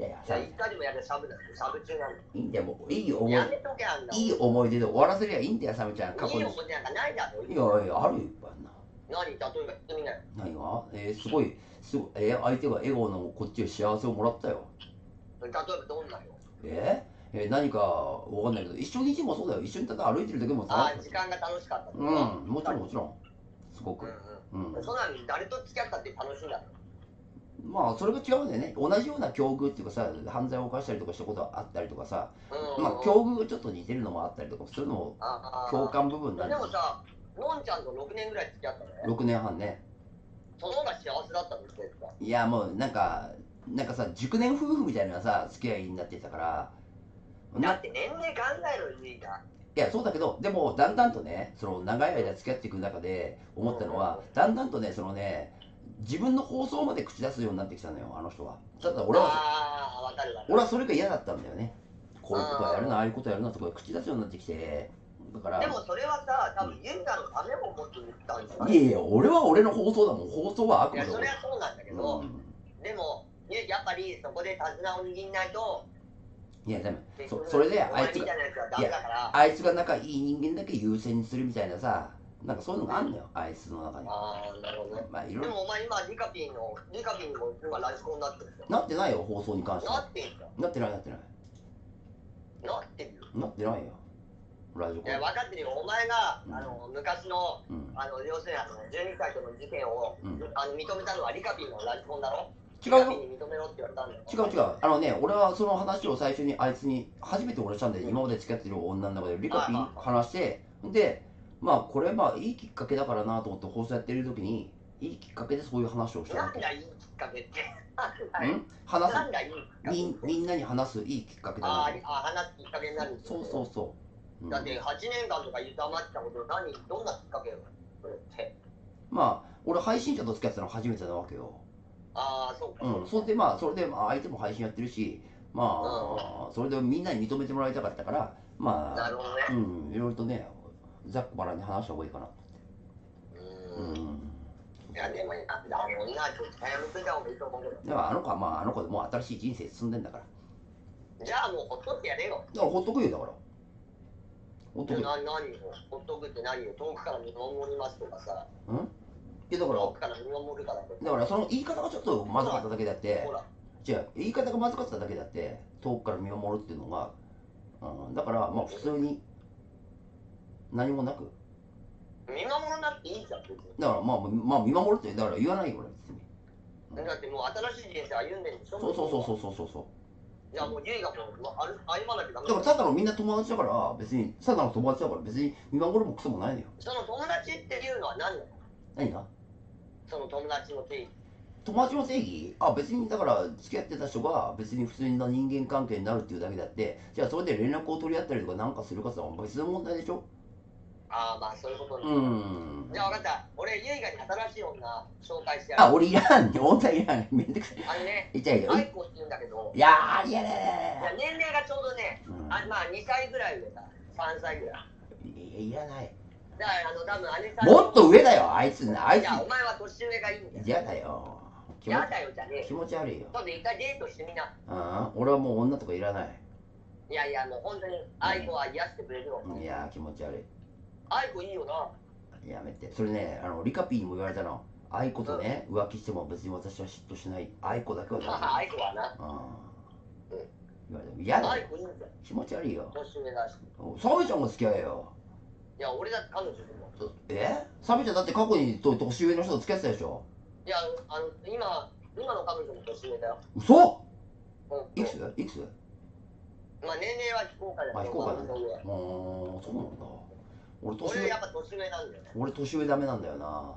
だよじゃあ一回でもやるサブだ。サブ中なんだ。いいんだよもういい思いやめとけあんだ。いい思い出で終わらせりゃいいんだよサメちゃん過去にいい思い出なんかないだろ。いやいやあるよいっぱいな何？例えば言ってみなよ。何が？えー、すごいすごいえー、相手が笑顔のこっちへ幸せをもらったよ例えばどんなよ。えー？えー何かわかんないけど一緒にいてもそうだよ一緒にただ歩いてる時もああ、楽し時間が楽しかった。うんもちろんもちろんすごくうんうんうん。そんなの誰と付き合ったって楽しいんだろ。まあそれが違うんだよね同じような境遇っていうかさ犯罪を犯したりとかしたことがあったりとかさうん。まあ境遇がちょっと似てるのもあったりとかするのもああ共感部分なんででもさ、のんちゃんと6年ぐらい付き合ったのね。6年半ねその方が幸せだったんですよ。いやもうなんかなんかさ熟年夫婦みたいなさ付き合いになってたからだなって年齢考えろよ、いいが。いやそうだけどでもだんだんとねその長い間付き合っていく中で思ったのはだんだんとねそのね自分の放送まで口出すようになってきたのよあの人は。ただ俺は。俺はそれが嫌だったんだよね。こういうことはやるなああいうことやるなとか口出すようになってきて。だからでもそれはさ、多分ユンガのためも思って言ったんじゃない？いやいや俺は俺の放送だもん。放送は悪いや、魔だもんそれはそうなんだけど、うん。でも、ねやっぱりそこで手綱を握んないと、いやでもそそれであいつが。あいつが仲いい人間だけ優先にするみたいなさなんかそういうのがあんのよあいつの中に。ああ、なるほどね。まあいろいろ。でもお前今、リカピンの、リカピンにも今ラジコンになってる。なってないよ放送に関してなはってんじゃなってないなってない。ん。なってるよ。なってないよ。ラジコいや、分かってるよ。お前が、うん。あの、昔の、うん。あの、要するにあの、12歳との事件を、うん。あの認めたのはリカピンのラジコンだろ？違う。違う違う。あのね俺はその話を最初にあいつに初めて俺したんで今まで付き合ってる女の中でリカピン話してでまあこれまあいいきっかけだからなと思って放送やってる時にいいきっかけでそういう話をしたわけ。なんだいいきっかけって。なん？うん話す？いいみんみんなに話すいいきっかけだなあーあ、話すきっかけになるんですよそうそうそう、うん。だって8年間とか言ったまってたこと何どんなきっかけよってまあ俺配信者と付き合ってたの初めてなわけよ。ああそうか、うん。それでまあそれでまあ相手も配信やってるしまあそれでみんなに認めてもらいたかったからまあなるほどね。うん。いろいろとねざっくばらんに話した方がいいかな。ううん。んいやでもあの女はちょっと早めといた方がいいと思うけど。でもあの子はまああの子でもう新しい人生進んでんだから。じゃあもうほっとってやれよ。だからほっとくよだから。ほっとくよ。な何を？ほっとくって何を？遠くから見守りますとかさ。うん？いやだから遠くから見守るからだからその言い方がちょっとまずかっただけであってほら。違う。言い方がまずかっただけであって遠くから見守るっていうのが、うん、だからまあ普通に何もなく？見守らなくていいじゃん別に。だからまあまあ見守るってだから言わないよ俺別に。だってもう新しい人生歩んでるんでしょそうそうそうそうそうそう。そうじゃあもうゆいがもう、まあ、歩歩まなきゃダメだからただのみんな友達だから別にただの友達だから別に見守るもクソもないのよ。その友達っていうのは何なの？何？がその友達の定義。友達の正義。あ別にだから付き合ってた人が別に普通の人間関係になるっていうだけであってじゃあそれで連絡を取り合ったりとかなんかするかさ別の問題でしょ？ああまあそういうことね、うん。じゃあ分かった。俺唯我に新しい女紹介してやる。あ俺いらんね女いらんねめんどくさい。あれね痛いよ。アイコって言うんだけど。いやーいやいやいいやや年齢がちょうどねうん。あまあ2歳ぐらい上だ。3歳ぐらい。いやいらない。だからあの多分姉さんもっと上だよあいつ。あいいやお前は年上がいいんだよ。つ嫌だよ。気持やだよじゃね。え気持ち悪いよ。ちょっと一回デートしてみな。ああ俺はもう女とかいらない。いやいやもう本当にアイコは癒してくれるよいやー気持ち悪いアイコいいよな。やめて。それねあのリカピーにも言われたの。愛子とね浮気しても別に私は嫉妬しない。愛子だけはま あアダイコはな。うん。言われて嫌だよ。気持ち悪いよ。年上だし。サメちゃんも付き合えよ。いや俺だって彼女でもえ？サメちゃんだって過去にと年上の人と付き合ってたでしょ？いやあの今今の彼女も年上だよ。嘘？うん。いくつ？いくつ？まあ年齢は非公開だあ非公開なんそうなんだ俺年上。俺やっぱ年上なんだよね。俺年上ダメなんだよな。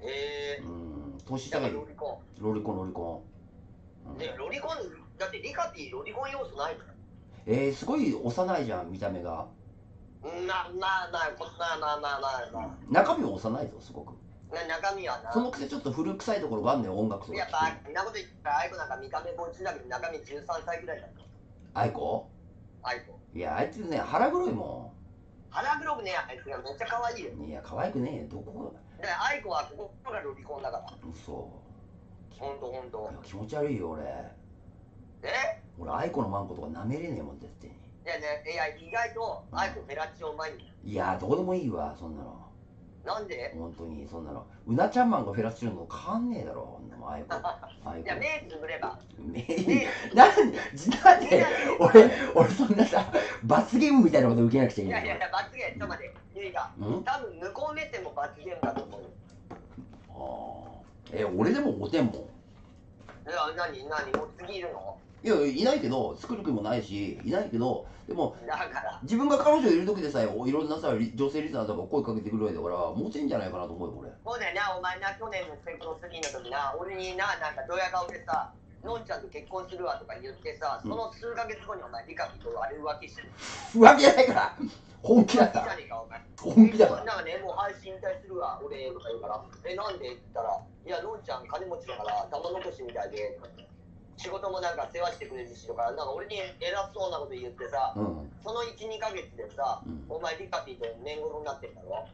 ええ。ー、うん年下。がロリコン。ロリコンロリコン、うん、ロリコンだってリカティロリコン要素ないからえー、すごい幼いじゃん見た目が。なななこんななな。なな中身は幼いぞすごく。な中身はな。そのくせちょっと古臭いところがあんねん音楽とかやっぱみんなこと言ったらアイコなんか見た目ぼっちだけど中身13歳ぐらいだったアイコ？アイコ。いやあいつね腹黒いもん。腹黒くねあいつがめっちゃ可愛いよ。んいや可愛くねえどこ？でアイコは心がロリコンだから。嘘。ほんとほんと。いや気持ち悪いよ俺。え？俺愛子のマンコとか舐めれねえもん絶対に。いやねいや意外とアイコフェラチオマニいやどうでもいいわそんなのなんで？本当にそんなの。うなちゃんマンがフェラチオの変わんねえだろ。そんなもん愛子愛いや子目つぶればめ目なんでなんで俺俺そんなさ罰ゲームみたいなこと受けなくちゃいけないいやいやいや罰ゲーム。ちょっと待ってゆいが。多分向こう目線も罰ゲームだと思う。よあー。え俺でもモテんもん。いや何？何？もう次いるの？いやいないけど作る気もないしいないけどでもだから。自分が彼女いる時でさえいろんなさリ女性リスナーとか声かけてくるわけだからモテんじゃないかなと思うよ俺。そうだよなお前な去年の結婚過ぎの時な俺にななんかドヤ顔でさのんちゃんと結婚するわとか言ってさその数ヶ月後にお前リカピとあれ浮気してる。浮気じゃないから。本気だ浮気じゃねえかお前。本気だからなんかねもう配信引退するわ俺とか言うから。えなんで？って言ったらいやのんちゃん金持ちだから玉残しみたいで仕事もなんか世話してくれるしとかなんか俺に偉そうなこと言ってさうん。その12ヶ月でさうん。お前リカピと年頃になってんだろ？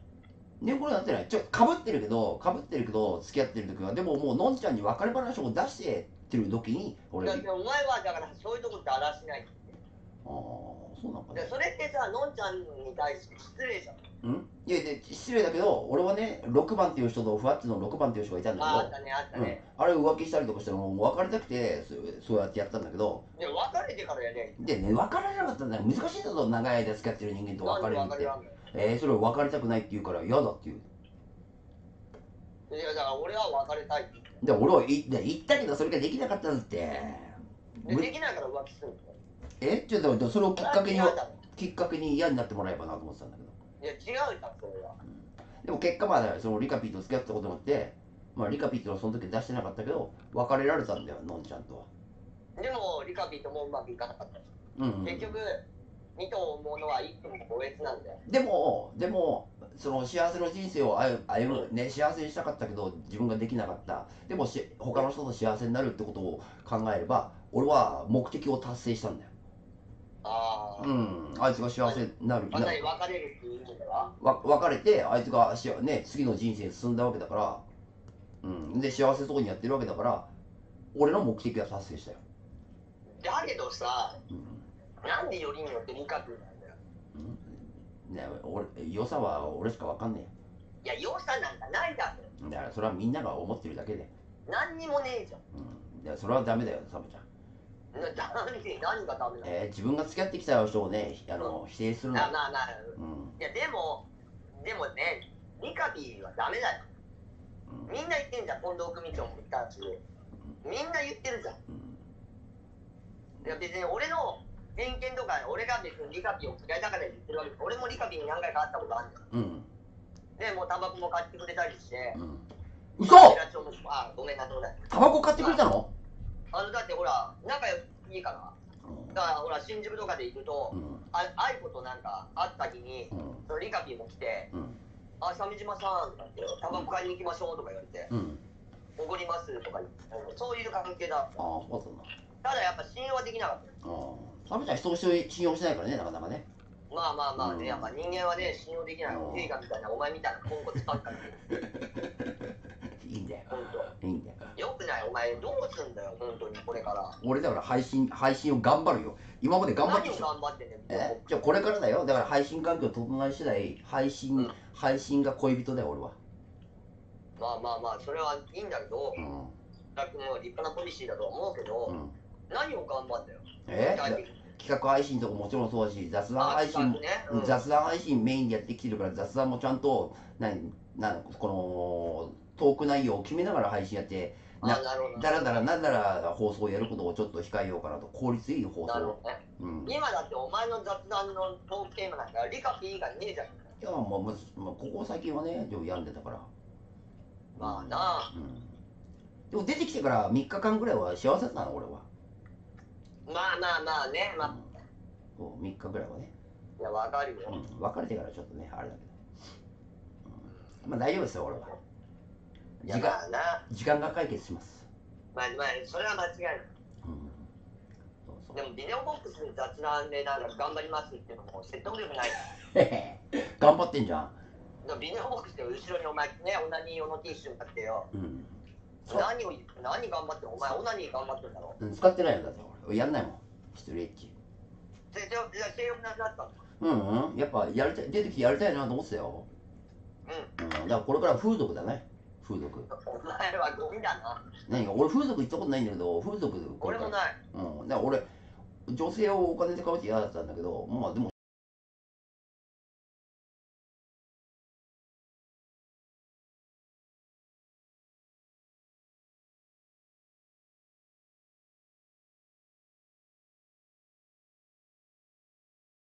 ねこれなってない。ちょかぶってるけどかぶってるけど付き合ってる時はでももうのんちゃんに別れ話を出してってる時に俺ああだってお前はだからそういうとこだらしないそうなんかそれってさのんちゃんに対して失礼じゃん。うん？いやで失礼だけど俺はね6番っていう人とふわっちの6番っていう人がいたんだけああったねあったど、うん。ね、、あれ浮気したりとかしてももう別れたくてそうそうやってやったんだけど。で別れてからやねでね別れなかったんだよ。難しいんだぞ長い間付き合ってる人間と別れるって。えー、それを別れたくないって言うから嫌だって言ういやだから俺は別れたいってで俺は言ったけどそれができなかったんだって。でできないから浮気するのえ？ちょっと待ってそれをきっかけにきっかけに嫌になってもらえばなと思ってたんだけど。いや違うじゃんそれは。でも結果まあそのリカピーと付き合ったことによってまあリカピーとはその時出してなかったけど別れられたんだよのんちゃんとは。でもリカピーともうまくいかなかったしうん、うん、結局2頭思うのは1頭も個別なんだよ。でもでもその幸せの人生を歩歩むね幸せにしたかったけど自分ができなかった。でもし他の人と幸せになるってことを考えれば俺は目的を達成したんだよああ、うん。あいつが幸せになる別れるっていう意味では？わ別れてあいつがしね次の人生に進んだわけだから。うん。で幸せそうにやってるわけだから俺の目的は達成したよ、だけどさうん。なんでよりによってリカピーなんだよ？うん、ね俺良さは俺しか分かんねいや良さなんかないだろ。えだからそれはみんなが思ってるだけで、何にもねえじゃん。うん、いやそれはダメだよサブちゃんななんで何がダメなの、えー自分が付き合ってきた人をねあの否定するの。あまあまあうん。いやでもでもねリカピーはダメだよ。うん。みんな言ってんじゃん近藤組長も言ったし。みんな言ってるじゃん。うん。いや別に俺の偏見とか俺が別にリカピーを嫌いだから言ってるわけで俺もリカピーに何回か会ったことあるんだようん。でもうタバコも買ってくれたりして。うん。嘘あごめんなさいタバコ買ってくれたの？あのだってほら仲良いいからだからほら新宿とかで行くとうん。あ愛子となんか会った日にうん。そのリカピーも来てうん「あ鮫島さん」とか言って「タバコ買いに行きましょう」とか言われてうん「おごります」とか言ってそういう関係だああそうだったんだただやっぱ信用はできなかった。よああサブちゃん人を信用しないからねなかなかね。まあまあまあね、うん。やっぱ人間はね信用できないうん。映画みたいなお前みたいなポンコツばっかり。いいんだよ。いいんだよ前どうすんだよ本当にこれから。俺だから配信配信を頑張るよ。今まで頑張って何をきた頑張ってんねじゃあこれからだよ。だから配信環境整い次第配信、うん。配信が恋人だよ俺は。まあまあまあそれはいいんだけどうん。だってもう立派なポリシーだとは思うけど、うん。何を頑張んだよ？え？企画配信とかもちろんそうだし雑談あ配信ねうん雑談配信メインでやってきてるから雑談もちゃん。と何なんこのトーク内容を決めながら配信やってあなだらだらなんだら放送をやることをちょっと控えようかなと。効率いい放送ね。うん。い今だってお前の雑談のトークテーマなんかリカピー以外ねえじゃん。やもうむずもうここ最近はねでも病んでたから。まあな。あうん。でも出てきてから3日間ぐらいは幸せだったの俺は、まあまあまあね。まあ。うん。そう3日ぐらいはね。いやわかるよ、うん、別れてからちょっとねあれだけど、うん、まあ大丈夫ですよ俺は時間時間が解決します、まあまあそれは間違いない。うん、そうそう。でもビデオボックスで雑談でなんか頑張りますっていう説得力ない。頑張ってんじゃん、ビデオボックスで後ろにお前ねオナニー用のティッシュ買ってよ。うん、何を何頑張ってお前オナニー頑張ってんだろ？うん使ってないよだって俺。やんないもん。ストレッチ。でじゃあじゃあ性欲なくなったのうんうんやっぱやりたい出てきてやりたいなと思ってたようんうんだからこれから風俗だね風俗。お前はゴミだな。何か俺風俗行ったことないんだけど風俗俺もない。うん。だから俺女性をお金で買うって嫌だったんだけどまあでも